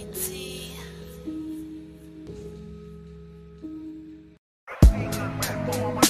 Lindsay. Hey,